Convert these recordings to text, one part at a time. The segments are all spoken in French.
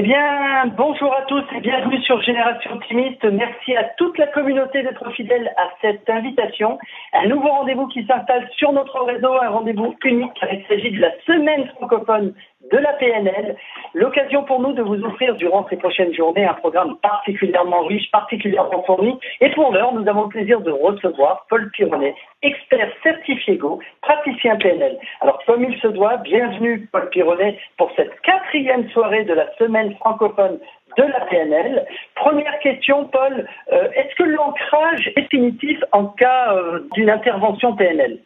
Eh bien, bonjour à tous et bienvenue sur Génération Optimiste. Merci à toute la communauté d'être fidèle à cette invitation. Un nouveau rendez-vous qui s'installe sur notre réseau, un rendez-vous unique. Il s'agit de la semaine francophone de la PNL. L'occasion pour nous de vous offrir durant ces prochaines journées un programme particulièrement riche, particulièrement fourni. Et pour l'heure, nous avons le plaisir de recevoir Paul Pironnet, expert certifié Go, praticien PNL. Alors, comme il se doit, bienvenue Paul Pironnet pour cette quatrième soirée de la semaine francophone de la PNL. Première question, Paul, euh, est-ce que l'ancrage est définitif en cas euh, d'une intervention PNL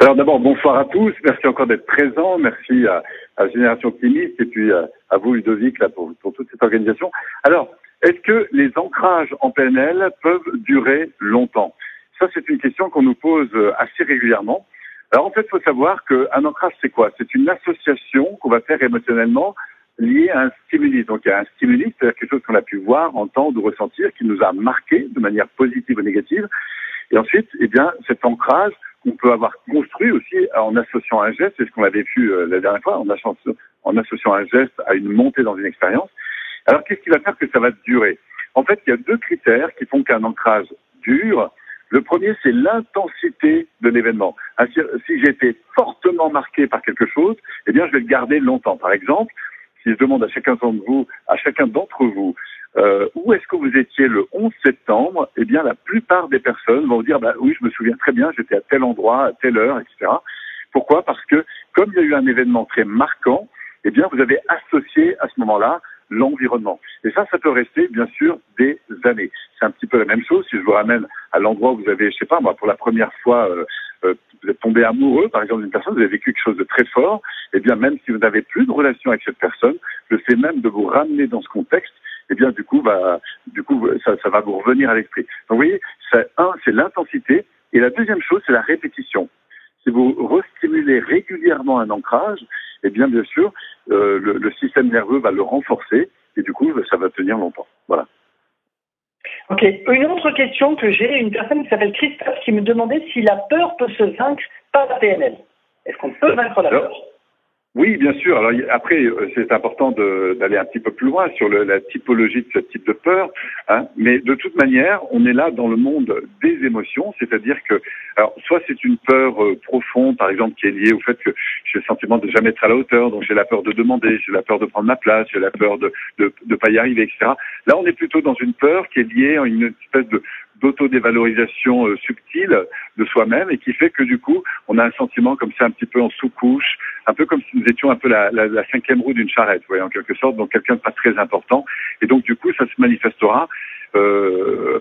alors d'abord, bonsoir à tous. Merci encore d'être présents. Merci à, à, Génération Optimiste et puis à, à vous, Ludovic, là, pour, pour, toute cette organisation. Alors, est-ce que les ancrages en PNL peuvent durer longtemps? Ça, c'est une question qu'on nous pose assez régulièrement. Alors en fait, il faut savoir qu'un ancrage, c'est quoi? C'est une association qu'on va faire émotionnellement liée à un stimuli. Donc il y a un stimuli, c'est-à-dire quelque chose qu'on a pu voir, entendre ou ressentir, qui nous a marqué de manière positive ou négative. Et ensuite, eh bien, cet ancrage qu'on peut avoir construit aussi en associant un geste, c'est ce qu'on avait vu euh, la dernière fois, en, en associant un geste à une montée dans une expérience. Alors qu'est-ce qui va faire que ça va durer? En fait, il y a deux critères qui font qu'un ancrage dure. Le premier, c'est l'intensité de l'événement. Si j'ai été fortement marqué par quelque chose, eh bien, je vais le garder longtemps. Par exemple, si je demande à chacun d'entre vous, à chacun d'entre vous, euh, où est-ce que vous étiez le 11 septembre? Eh bien, la plupart des personnes vont vous dire, bah, oui, je me souviens très bien, j'étais à tel endroit, à telle heure, etc. Pourquoi? Parce que comme il y a eu un événement très marquant, eh bien, vous avez associé à ce moment-là l'environnement. Et ça, ça peut rester, bien sûr, des années. C'est un petit peu la même chose si je vous ramène à l'endroit où vous avez, je sais pas moi, pour la première fois, euh, euh, tombé amoureux, par exemple, d'une personne, vous avez vécu quelque chose de très fort, eh bien, même si vous n'avez plus de relation avec cette personne, le fait même de vous ramener dans ce contexte, eh bien, du coup, bah, du coup, ça, ça va vous revenir à l'esprit. Donc, vous voyez, un, c'est l'intensité, et la deuxième chose, c'est la répétition. Si vous restimulez régulièrement un ancrage, eh bien, bien sûr, euh, le, le, système nerveux va le renforcer, et du coup, ça va tenir longtemps. Voilà. Ok. Une autre question que j'ai, une personne qui s'appelle Christophe qui me demandait si la peur peut se vaincre par la PNL. Est-ce qu'on peut vaincre la peur? Oui, bien sûr. Alors après, euh, c'est important d'aller un petit peu plus loin sur le, la typologie de ce type de peur. Hein, mais de toute manière, on est là dans le monde des émotions, c'est-à-dire que, alors, soit c'est une peur euh, profonde, par exemple, qui est liée au fait que j'ai le sentiment de jamais être à la hauteur, donc j'ai la peur de demander, j'ai la peur de prendre ma place, j'ai la peur de de pas y arriver, etc. Là, on est plutôt dans une peur qui est liée à une espèce de d'autodévalorisation euh, subtile de soi-même et qui fait que du coup, on a un sentiment comme ça un petit peu en sous-couche, un peu comme si nous étions un peu la, la, la cinquième roue d'une charrette, vous voyez, en quelque sorte, donc quelqu'un de pas très important. Et donc du coup, ça se manifestera euh,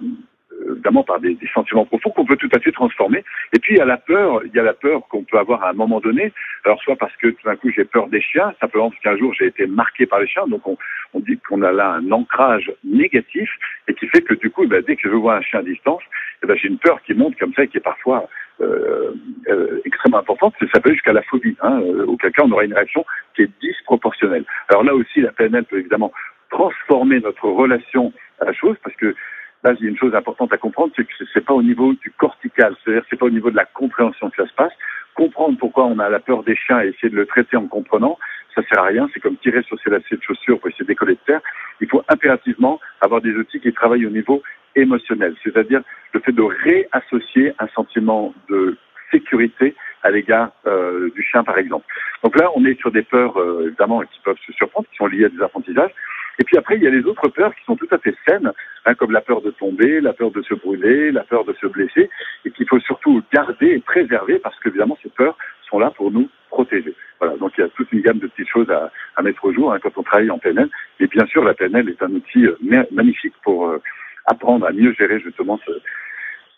évidemment par des, des sentiments profonds qu'on peut tout à fait transformer. Et puis il y a la peur, il y a la peur qu'on peut avoir à un moment donné. Alors soit parce que tout d'un coup j'ai peur des chiens, simplement parce qu'un jour j'ai été marqué par les chiens, donc on, on dit qu'on a là un ancrage négatif et qui fait que du coup, ben, dès que je vois un chien à distance, eh ben, j'ai une peur qui monte comme ça et qui est parfois euh, euh, extrêmement importante. Ça peut jusqu'à la phobie. Hein, euh, auquel cas on aura une réaction qui est disproportionnelle. Alors là aussi, la PNL peut évidemment transformer notre relation à la chose parce que Là, il y a une chose importante à comprendre, c'est que c'est pas au niveau du cortical, c'est-à-dire c'est pas au niveau de la compréhension que ça se passe. Comprendre pourquoi on a la peur des chiens et essayer de le traiter en comprenant, ça sert à rien. C'est comme tirer sur ses lacets de chaussures pour essayer de décoller de terre. Il faut impérativement avoir des outils qui travaillent au niveau émotionnel, c'est-à-dire le fait de réassocier un sentiment de sécurité à l'égard euh, du chien, par exemple. Donc là, on est sur des peurs, euh, évidemment, qui peuvent se surprendre, qui sont liées à des apprentissages. Et puis après, il y a les autres peurs qui sont tout à fait saines, hein, comme la peur de tomber, la peur de se brûler, la peur de se blesser, et qu'il faut surtout garder et préserver parce qu'évidemment, ces peurs sont là pour nous protéger. Voilà, donc il y a toute une gamme de petites choses à, à mettre au jour hein, quand on travaille en PNL. Et bien sûr, la PNL est un outil euh, magnifique pour euh, apprendre à mieux gérer justement ce,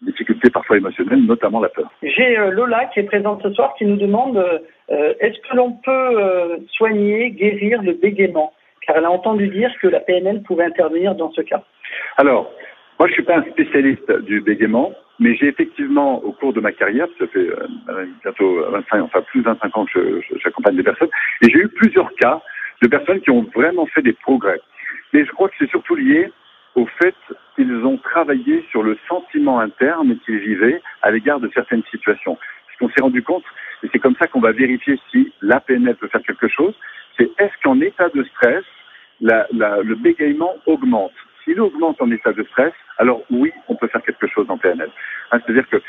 difficultés parfois émotionnelles, notamment la peur. J'ai euh, Lola qui est présente ce soir qui nous demande euh, est-ce que l'on peut euh, soigner, guérir le bégaiement? Car elle a entendu dire que la PNL pouvait intervenir dans ce cas. Alors, moi, je suis pas un spécialiste du bégaiement, mais j'ai effectivement, au cours de ma carrière, ça fait euh, bientôt 25, enfin plus de 25 ans que j'accompagne des personnes, et j'ai eu plusieurs cas de personnes qui ont vraiment fait des progrès. Mais je crois que c'est surtout lié au fait qu'ils ont travaillé sur le sentiment interne qu'ils vivaient à l'égard de certaines situations. Ce qu'on s'est rendu compte, et c'est comme ça qu'on va vérifier si la PNL peut faire quelque chose, c'est est-ce qu'en état de stress, le bégaiement augmente. S'il augmente en état de stress, alors oui, on peut faire quelque chose en PNL. Hein, c'est-à-dire que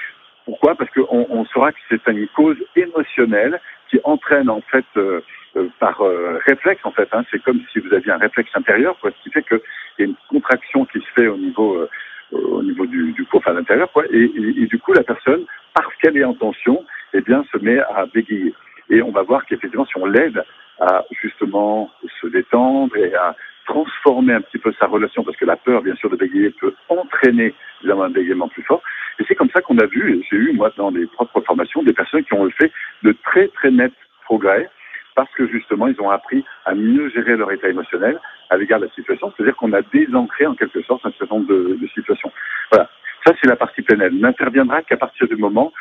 pourquoi? Parce qu'on on saura que c'est une cause émotionnelle qui entraîne en fait euh, euh, par euh, réflexe en fait. Hein, c'est comme si vous aviez un réflexe intérieur, quoi, ce qui fait qu'il y a une contraction qui se fait au niveau au niveau du, du à l'intérieur, quoi. Et, et, du coup, la personne, parce qu'elle est en tension, eh bien, se met à bégayer. Et on va voir qu'effectivement, si on l'aide à justement se détendre et à transformer un petit peu sa relation, parce que la peur, bien sûr, de bégayer peut entraîner un bégaiement plus fort. Et c'est comme ça qu'on a vu, j'ai eu, moi, dans les propres formations, des personnes qui ont fait de très, très nets progrès parce que justement, ils ont appris à mieux gérer leur état émotionnel à l'égard de la situation. C'est-à-dire qu'on a désancré en quelque sorte un certain nombre de, de situations. Voilà. Ça, c'est la partie PNL. N'interviendra qu'à partir du moment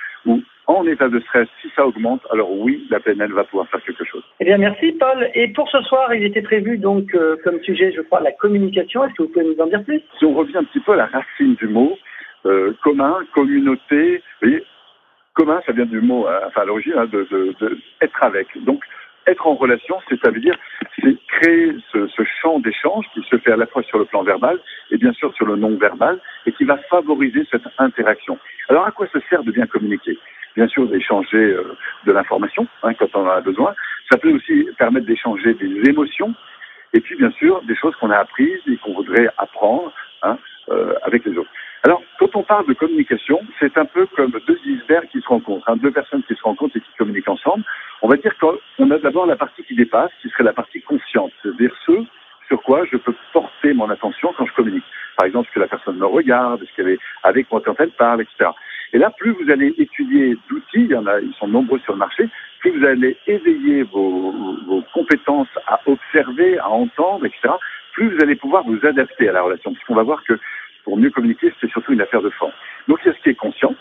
en état de stress, si ça augmente, alors oui, la PNL va pouvoir faire quelque chose. Eh bien, merci, Paul. Et pour ce soir, il était prévu donc euh, comme sujet, je crois, la communication. Est-ce que vous pouvez nous en dire plus? Si on revient un petit peu à la racine du mot, euh, commun, communauté, vous voyez, commun, ça vient du mot, euh, enfin à l'origine, hein, de, de, de, être avec. Donc, être en relation, c'est à dire, c'est créer ce, ce champ d'échange qui se fait à la fois sur le plan verbal et bien sûr sur le non verbal et qui va favoriser cette interaction. Alors à quoi ça sert de bien communiquer? Bien sûr d'échanger euh, de l'information hein, quand on en a besoin. Ça peut aussi permettre d'échanger des émotions et puis bien sûr des choses qu'on a apprises et qu'on voudrait apprendre hein, euh, avec les autres. Alors, quand on parle de communication, c'est un peu comme deux icebergs qui se rencontrent, hein, deux personnes qui se rencontrent et qui communiquent ensemble. On va dire qu'on a d'abord la partie qui dépasse, qui serait la partie consciente, c'est-à-dire ce sur quoi je peux porter mon attention quand je communique. Par exemple, est-ce que la personne me regarde, est-ce qu'elle est avec moi quand elle parle, etc. Et là, plus vous allez étudier d'outils, il y en a, ils sont nombreux sur le marché, plus vous allez éveiller vos, vos compétences à observer, à entendre, etc., plus vous allez pouvoir vous adapter à la relation. Puisqu'on va voir que pour mieux communiquer, c'est surtout une affaire de forme. Donc il y a ce qui est conscient.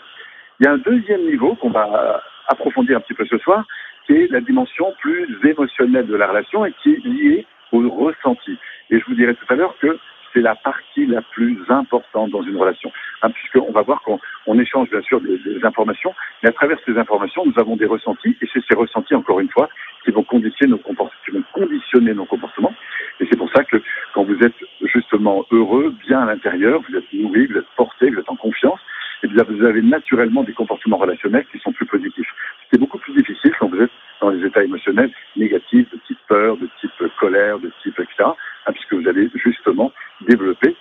Il y a un deuxième niveau qu'on va approfondir un petit peu ce soir, qui est la dimension plus émotionnelle de la relation et qui est liée au ressenti. Et je vous dirai tout à l'heure que c'est la partie la plus importante dans une relation, hein, puisqu'on va voir qu'on échange bien sûr des, des, informations, mais à travers ces informations, nous avons des ressentis, et c'est ces ressentis, encore une fois, qui vont conditionner nos comportements, qui vont conditionner nos comportements. Et c'est pour ça que quand vous êtes justement heureux, bien à l'intérieur, vous êtes nourri, vous êtes porté, vous êtes en confiance, et bien vous avez naturellement des comportements relationnels qui sont plus positifs. C'est beaucoup plus difficile quand vous êtes dans les états émotionnels négatifs, de type peur, de type colère, de type etc., hein, puisque vous allez justement développer,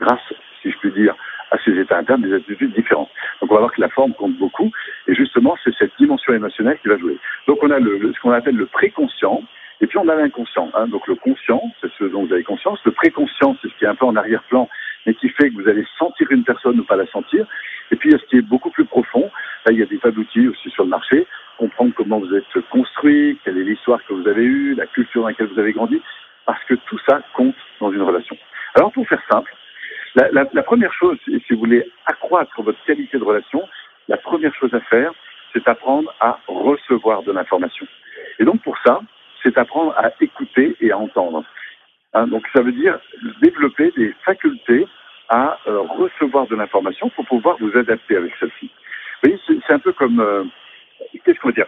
grâce, si je puis dire, à ces états internes, des attitudes différentes. Donc on va voir que la forme compte beaucoup, et justement c'est cette dimension émotionnelle qui va jouer. Donc on a le, ce qu'on appelle le préconscient, et puis on a l'inconscient. Hein. Donc le conscient, c'est ce dont vous avez conscience. Le préconscient, c'est ce qui est un peu en arrière-plan, mais qui fait que vous allez sentir une personne ou pas la sentir. Et puis il y a ce qui est beaucoup plus profond. Là, il y a des tas d'outils aussi sur le marché. Comprendre comment vous êtes construit, quelle est l'histoire que vous avez eue, la culture dans laquelle vous avez grandi, parce que tout ça compte dans une relation. Alors pour faire simple, la, la, la première chose, si vous voulez accroître votre qualité de relation, la première chose à faire, c'est apprendre à recevoir de l'information. Et donc pour ça, c'est apprendre à écouter et à entendre. Hein, donc ça veut dire développer des facultés à euh, recevoir de l'information pour pouvoir vous adapter avec celle-ci. Vous voyez, c'est un peu comme, euh, qu'est-ce qu'on veut dire?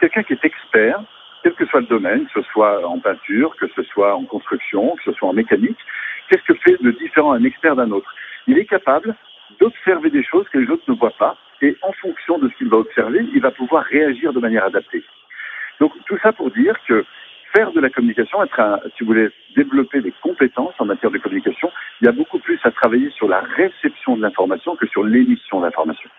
Quelqu'un qui est expert, quel que soit le domaine, que ce soit en peinture, que ce soit en construction, que ce soit en mécanique, qu'est-ce que fait de différent un expert d'un autre Il est capable d'observer des choses que les autres ne voient pas, et en fonction de ce qu'il va observer, il va pouvoir réagir de manière adaptée. Donc tout ça pour dire que faire de la communication, être un, si vous voulez développer des compétences en matière de communication, il y a beaucoup plus à travailler sur la réception de l'information que sur l'émission d'information.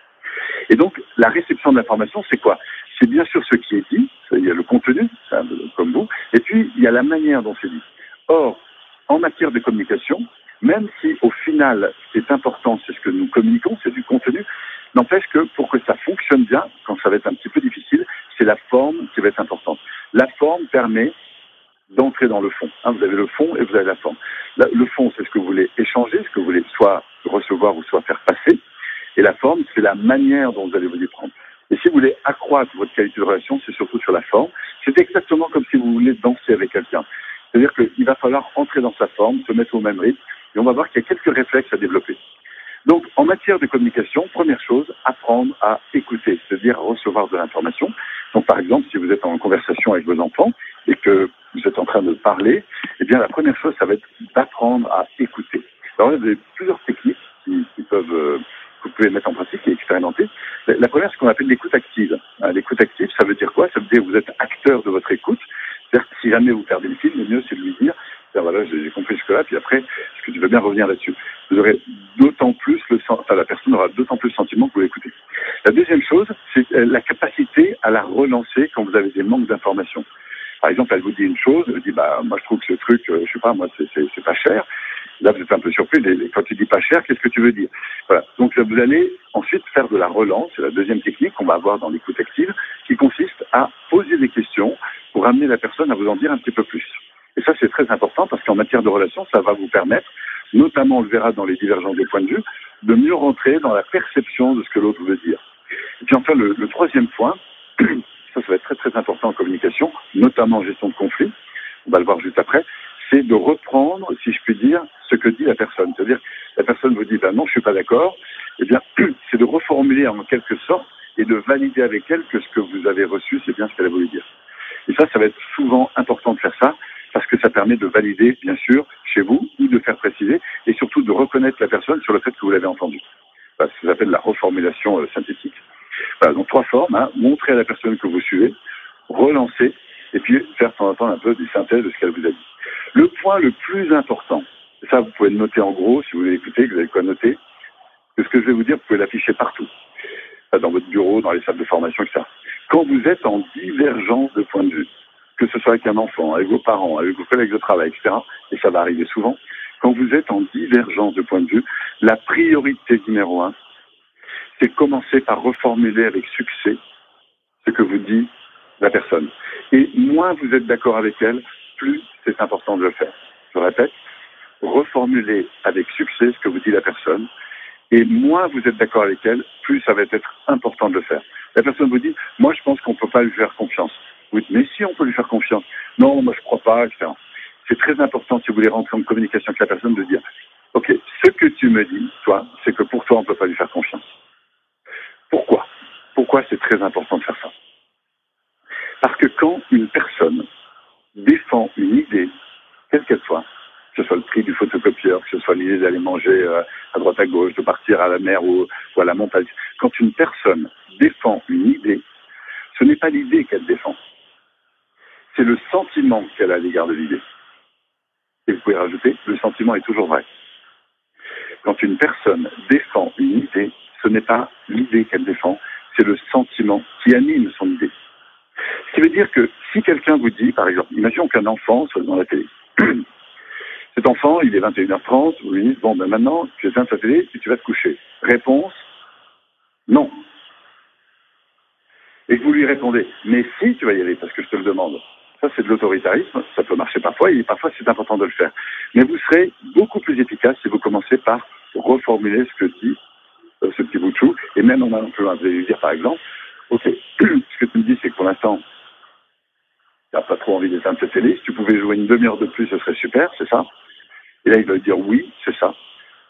Et donc la réception de l'information, c'est quoi? C'est bien sûr ce qui est dit, il y a le contenu, comme vous, et puis il y a la manière dont c'est dit. Or, en matière de communication, même si au final c'est important, c'est ce que nous communiquons, c'est du contenu, n'empêche que pour que ça fonctionne bien, quand ça va être un petit peu difficile, c'est la forme qui va être importante. La forme permet d'entrer dans le fond. Hein, vous avez le fond et vous avez la forme. le fond, c'est ce que vous voulez échanger, ce que vous voulez soit recevoir ou soit faire passer. Et la forme, c'est la manière dont vous allez vous y prendre. Et si vous voulez accroître votre qualité de relation, c'est surtout sur la forme. C'est exactement comme si vous voulez danser avec quelqu'un. C'est-à-dire qu'il va falloir entrer dans sa forme, se mettre au même rythme, et on va voir qu'il y a quelques réflexes à développer. Donc, en matière de communication, première chose, apprendre à écouter, c'est-à-dire recevoir de l'information. Donc, par exemple, si vous êtes en conversation avec vos enfants et que vous êtes en train de parler, eh bien, la première chose, ça va être d'apprendre à écouter. Alors, il y a plusieurs techniques qui, peuvent, euh, que vous pouvez mettre en pratique et expérimenter. La première, c'est ce qu'on appelle l'écoute active. Hein, l'écoute active, ça veut dire quoi? Ça veut dire que vous êtes acteur de votre écoute. Si jamais vous perdez le fil, le mieux, c'est de lui dire, voilà, j'ai compris jusque-là, puis après, est-ce que tu veux bien revenir là-dessus? Vous aurez d'autant plus le enfin, la personne aura d'autant plus le sentiment que vous l'écoutez. La deuxième chose, c'est euh, la capacité à la relancer quand vous avez des manques d'informations. Par exemple, elle vous dit une chose, elle vous dit, bah, moi, je trouve que ce truc, euh, je sais pas, moi, c'est pas cher. Là, vous êtes un peu surpris. Quand tu dis pas cher, qu'est-ce que tu veux dire? Voilà. Donc, vous allez ensuite faire de la relance. C'est la deuxième technique qu'on va avoir dans l'écoute active, qui consiste à poser des questions pour amener la personne à vous en dire un petit peu plus. Et ça, c'est très important parce qu'en matière de relation, ça va vous permettre, notamment, on le verra dans les divergences de points de vue, de mieux rentrer dans la perception de ce que l'autre veut dire. Et puis enfin, le, le troisième point, ça, ça va être très très important en communication, notamment en gestion de conflit, on va le voir juste après, c'est de reprendre, si je puis dire, ce que dit la personne. C'est-à-dire, la personne vous dit, ben non, je suis pas d'accord, eh bien, c'est de reformuler en quelque sorte et de valider avec elle que ce que vous avez reçu, c'est bien ce qu'elle a voulu dire. Et ça, ça va être souvent important de faire ça, parce que ça permet de valider, bien sûr, chez vous, ou de faire préciser, et surtout de reconnaître la personne sur le fait que vous l'avez entendu. ça s'appelle la reformulation euh, synthétique. Voilà, donc trois formes, hein, montrer à la personne que vous suivez, relancer, et puis faire temps un peu des synthèses de ce qu'elle vous a dit. Le point le plus important, ça vous pouvez le noter en gros, si vous que vous avez quoi noter, que ce que je vais vous dire, vous pouvez l'afficher partout, dans votre bureau, dans les salles de formation, etc. Quand vous êtes en divergence de point de vue, que ce soit avec un enfant, avec vos parents, avec vos collègues de travail, etc., et ça va arriver souvent, quand vous êtes en divergence de point de vue, la priorité numéro un, c'est commencer par reformuler avec succès ce que vous dit la personne. Et moins vous êtes d'accord avec elle, plus c'est important de le faire. Je répète, reformuler avec succès ce que vous dit la personne, et moins vous êtes d'accord avec elle, plus ça va être important de le faire. La personne vous dit, moi je pense qu'on ne peut pas lui faire confiance. Oui, mais si on peut lui faire confiance. Non, moi je crois pas, etc. C'est très important si vous voulez rentrer en communication avec la personne de dire, ok, ce que tu me dis, toi, c'est que pour toi on ne peut pas lui faire confiance. Pourquoi? Pourquoi c'est très important de faire ça? Parce que quand une personne défend une idée, quelle qu'elle soit, que ce soit le prix du photocopieur, que ce soit l'idée d'aller manger euh, à droite à gauche, de partir à la mer ou, ou à la montagne, quand une personne défend une idée, ce n'est pas l'idée qu'elle défend, c'est le sentiment qu'elle a à l'égard de l'idée. Et vous pouvez rajouter, le sentiment est toujours vrai. Quand une personne défend une idée, ce n'est pas l'idée qu'elle défend, c'est le sentiment qui anime son idée. Ce qui veut dire que si quelqu'un vous dit, par exemple, imaginons qu'un enfant soit dans la télé. Cet enfant, il est 21h30, vous lui dites, bon, ben maintenant, tu éteins ta télé et tu vas te coucher. Réponse, non. Et vous lui répondez, mais si tu vas y aller, parce que je te le demande. Ça, c'est de l'autoritarisme, ça peut marcher parfois, et parfois c'est important de le faire. Mais vous serez beaucoup plus efficace si vous commencez par reformuler ce que dit euh, ce petit bout de chou, et même en allant plus loin. Vous allez lui dire, par exemple, OK, ce que tu me dis, c'est que pour l'instant, tu n'as pas trop envie d'éteindre cette télé. Si tu pouvais jouer une demi-heure de plus, ce serait super, c'est ça? Et là, il va dire oui, c'est ça.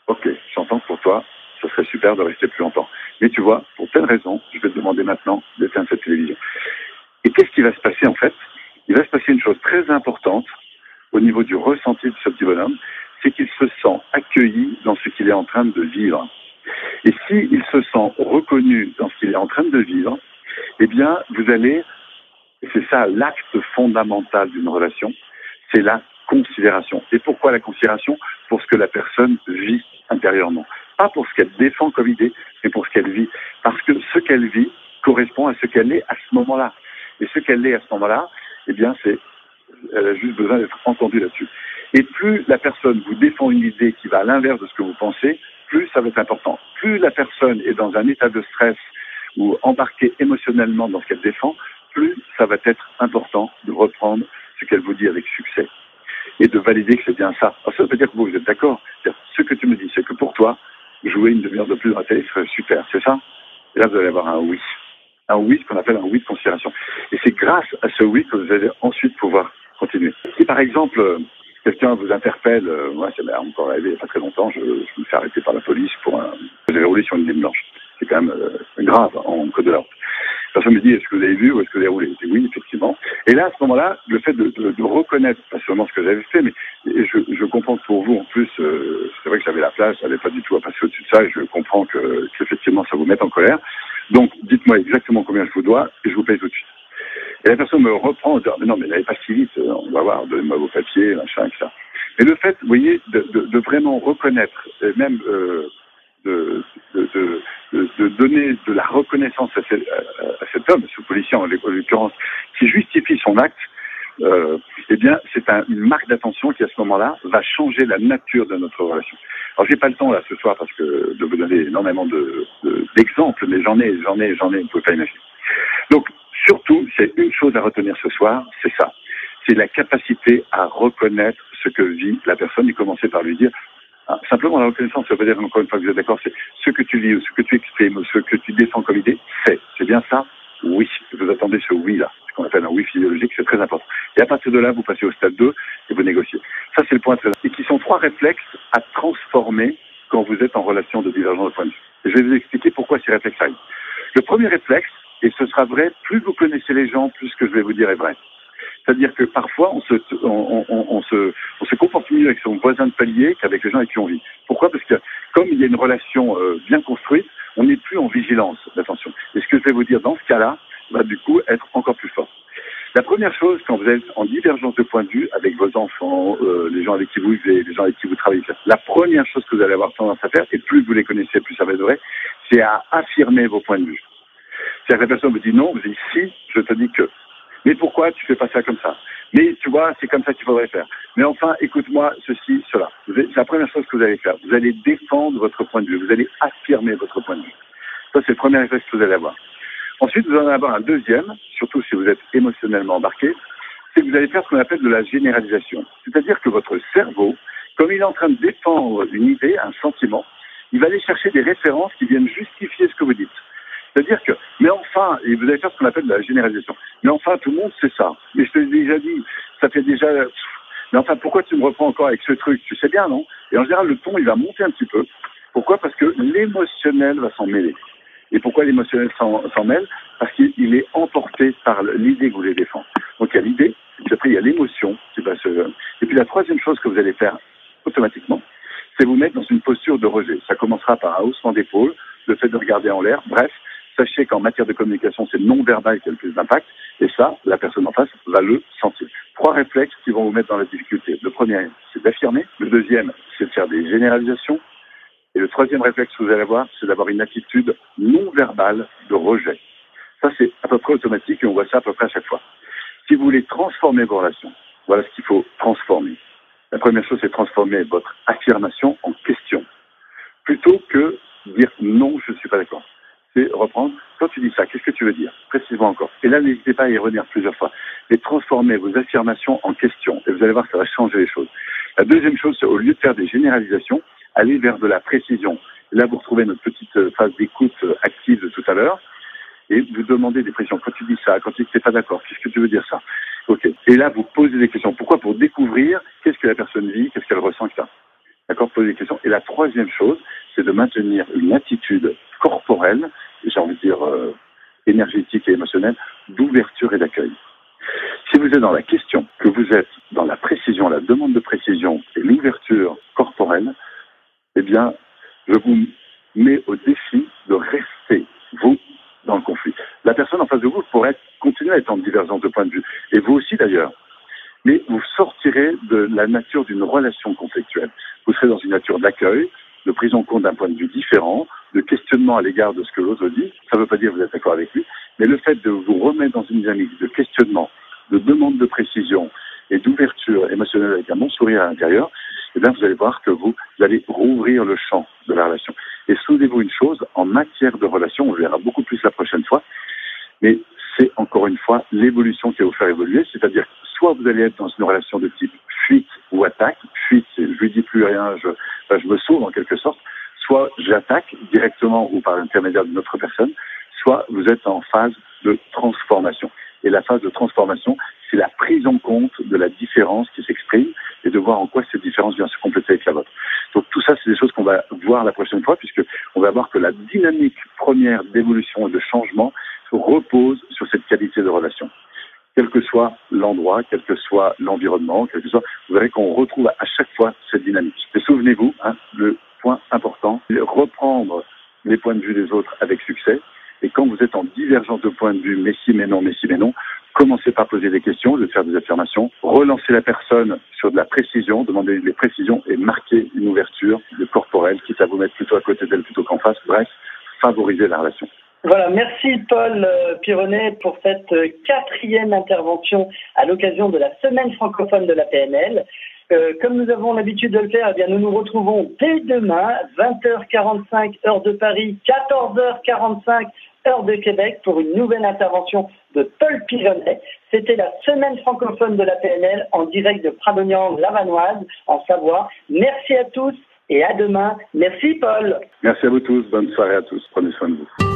OK, j'entends pour toi, ce serait super de rester plus longtemps. Mais tu vois, pour telle raison, je vais te demander maintenant d'éteindre cette télévision. Et qu'est-ce qui va se passer en fait? Il va se passer une chose très importante au niveau du ressenti de ce petit bonhomme, c'est qu'il se sent accueilli dans ce qu'il est en train de vivre. Et s'il se sent reconnu dans ce qu'il est en train de vivre, eh bien, vous allez, c'est ça l'acte fondamental d'une relation, c'est la considération. Et pourquoi la considération? Pour ce que la personne vit intérieurement. Pas pour ce qu'elle défend comme idée, mais pour ce qu'elle vit. Parce que ce qu'elle vit correspond à ce qu'elle est à ce moment-là. Et ce qu'elle est à ce moment-là, eh bien, c'est, elle a juste besoin d'être entendue là-dessus. Et plus la personne vous défend une idée qui va à l'inverse de ce que vous pensez, plus ça va être important. Plus la personne est dans un état de stress ou embarquée émotionnellement dans ce qu'elle défend, ça va être important de reprendre ce qu'elle vous dit avec succès et de valider que c'est bien ça. Alors ça veut dire que vous, êtes d'accord. Ce que tu me dis, c'est que pour toi, jouer une demi-heure de plus dans la télé serait super, c'est ça? Et là, vous allez avoir un oui un oui, ce qu'on appelle un oui de considération. Et c'est grâce à ce oui que vous allez ensuite pouvoir continuer. Si par exemple, euh, quelqu'un vous interpelle, euh, moi ça m'est encore arrivé il n'y a pas très longtemps, je, me fais arrêter par la police pour un... J'avais roulé sur une ligne blanche. C'est quand même euh, grave en code de l'ordre. personne me dit est-ce que vous avez vu ou est-ce que vous avez roulé? Je dis oui, effectivement. Et là, à ce moment-là, le fait de, de, de, reconnaître, pas seulement ce que j'avais fait, mais je, je, comprends que pour vous, en plus, euh, c'est vrai que j'avais la place, j'avais pas du tout à passer au-dessus de ça, et je comprends que qu'effectivement ça vous mette en colère. Donc, dites-moi exactement combien je vous dois, et je vous paye tout de suite. Et la personne me reprend en disant, mais non, mais n'allez pas si vite, on va voir, donnez-moi vos papiers, machin, etc. Et le fait, vous voyez, de, de, de vraiment reconnaître, et même euh, de, de, de, donner de la reconnaissance à, cet homme, ce policier en l'occurrence, qui justifie son acte, euh, eh bien, c'est un, une marque d'attention qui, à ce moment-là, va changer la nature de notre relation. Alors, j'ai pas le temps là ce soir parce que de vous donner énormément de, d'exemples, mais j'en ai, j'en ai, j'en ai, vous pouvez pas imaginer. Donc, surtout, c'est une chose à retenir ce soir, c'est ça. C'est la capacité à reconnaître ce que vit la personne et commencer par lui dire ah, simplement, la reconnaissance, ça veut dire, encore une fois que vous êtes d'accord, c'est ce que tu vis ou ce que tu exprimes ou ce que tu défends comme idée, c'est. C'est bien ça Oui. Vous attendez ce oui-là, ce qu'on appelle un oui physiologique, c'est très important. Et à partir de là, vous passez au stade 2 et vous négociez. Ça, c'est le point très Et qui sont trois réflexes à transformer quand vous êtes en relation de divergence de point de vue. Et je vais vous expliquer pourquoi ces réflexes arrivent. Le premier réflexe, et ce sera vrai, plus vous connaissez les gens, plus ce que je vais vous dire est vrai. C'est-à-dire que parfois, on se, on, on, on se comporte mieux avec son voisin de palier qu'avec les gens avec qui on vit. Pourquoi? Parce que comme il y a une relation euh, bien construite, on n'est plus en vigilance d'attention. Et ce que je vais vous dire dans ce cas-là va du coup être encore plus fort. La première chose, quand vous êtes en divergence de point de vue avec vos enfants, euh, les gens avec qui vous vivez, les gens avec qui vous travaillez, la première chose que vous allez avoir tendance à faire, et plus vous les connaissez, plus ça va être vrai, c'est à affirmer vos points de vue. C'est-à-dire la personne vous dit non, vous dites si, je te dis que. Mais pourquoi tu fais pas ça comme ça? Mais tu vois, c'est comme ça qu'il faudrait faire. Mais enfin, écoute-moi ceci, cela. C'est la première chose que vous allez faire. Vous allez défendre votre point de vue. Vous allez affirmer votre point de vue. Ça, c'est le premier effet que vous allez avoir. Ensuite, vous allez avoir un deuxième, surtout si vous êtes émotionnellement embarqué, c'est que vous allez faire ce qu'on appelle de la généralisation. C'est-à-dire que votre cerveau, comme il est en train de défendre une idée, un sentiment, il va aller chercher des références qui viennent justifier ce que vous dites. C'est-à-dire que, mais enfin, et vous allez faire ce qu'on appelle de la généralisation. Mais enfin, tout le monde sait ça. Mais je te l'ai déjà dit, ça fait déjà, mais enfin, pourquoi tu me reprends encore avec ce truc? Tu sais bien, non? Et en général, le ton, il va monter un petit peu. Pourquoi? Parce que l'émotionnel va s'en mêler. Et pourquoi l'émotionnel s'en mêle? Parce qu'il est emporté par l'idée que vous voulez défendre. Donc il y a l'idée, puis après il y a l'émotion qui va se... Et puis la troisième chose que vous allez faire automatiquement, c'est vous mettre dans une posture de rejet. Ça commencera par un haussement d'épaule, le fait de regarder en l'air, bref, sachez qu'en matière de communication, c'est non-verbal qui a le plus d'impact, et ça, la personne en face va le sentir. Trois réflexes qui vont vous mettre dans la difficulté. Le premier, c'est d'affirmer. Le deuxième, c'est de faire des généralisations. Et le troisième réflexe que vous allez avoir, c'est d'avoir une attitude non-verbale de rejet. Ça, c'est à peu près automatique et on voit ça à peu près à chaque fois. Si vous voulez transformer vos relations, voilà ce qu'il faut transformer. La première chose, c'est transformer votre affirmation en question. Plutôt que dire non, je ne suis pas d'accord c'est reprendre. Quand tu dis ça, qu'est-ce que tu veux dire Précisément encore. Et là, n'hésitez pas à y revenir plusieurs fois. Et transformer vos affirmations en questions. Et vous allez voir, ça va changer les choses. La deuxième chose, c'est au lieu de faire des généralisations, aller vers de la précision. Là, vous retrouvez notre petite euh, phase d'écoute euh, active de tout à l'heure. Et vous demandez des précisions. Quand tu dis ça, quand tu n'es pas d'accord, qu'est-ce que tu veux dire ça? Ok. Et là, vous posez des questions. Pourquoi? Pour découvrir qu'est-ce que la personne vit, qu'est-ce qu'elle ressent, etc. D'accord Poser des questions. Et la troisième chose, c'est de maintenir une attitude corporelle, j'ai envie de dire euh, énergétique et émotionnelle, d'ouverture et d'accueil. Si vous êtes dans la question, que vous êtes dans la précision, la demande de précision et l'ouverture corporelle, eh bien, je vous mets au défi de rester, vous, dans le conflit. La personne en face de vous pourrait continuer à être en divergence de point de vue, et vous aussi d'ailleurs. Mais vous sortirez de la nature d'une relation conflictuelle. Vous serez dans une nature d'accueil, de prise en compte d'un point de vue différent, de questionnement à l'égard de ce que l'autre dit. Ça ne veut pas dire que vous êtes d'accord avec lui, mais le fait de vous remettre dans une dynamique de questionnement, de demande de précision et d'ouverture émotionnelle avec un bon sourire à l'intérieur, eh bien, vous allez voir que vous, allez rouvrir le champ de la relation. Et souvenez-vous une chose, en matière de relation, on verra beaucoup plus la prochaine fois, mais c'est encore une fois l'évolution qui va vous faire évoluer, c'est-à-dire soit vous allez être dans une relation de type fuite ou attaque, fuite, je lui dis plus rien, je, je me sauve en quelque sorte, soit j'attaque directement ou par l'intermédiaire d'une autre personne, soit vous êtes en phase de transformation. Et la phase de transformation, c'est la prise en compte de la différence qui s'exprime et de voir en quoi cette différence vient se compléter avec la vôtre. Donc tout ça, c'est des choses qu'on va voir la prochaine fois, puisque on va voir que la dynamique première d'évolution et de changement repose sur cette qualité de relation. Quel que soit l'endroit, quel que soit l'environnement, quel que soit, vous verrez qu'on retrouve à chaque fois cette dynamique. Et souvenez-vous, hein, le point important, reprendre les points de vue des autres avec succès. Et quand vous êtes en divergence de point de vue, mais si, mais non, mais si, mais non, commencez par poser des questions, de faire des affirmations, relancer la personne sur de la précision, demander des précisions et marquer une ouverture de corporelle, quitte à vous mettre plutôt à côté d'elle plutôt qu'en face. Bref, favoriser la relation. Voilà, merci Paul euh, Pironnet pour cette euh, quatrième intervention à l'occasion de la semaine francophone de la PNL. Euh, comme nous avons l'habitude de le faire, eh bien, nous nous retrouvons dès demain, 20h45 heure de Paris, 14h45 heure de Québec pour une nouvelle intervention de Paul Pironnet. C'était la semaine francophone de la PNL en direct de Pradonian-Lavanoise en Savoie. Merci à tous et à demain. Merci Paul. Merci à vous tous. Bonne soirée à tous. Prenez soin de vous.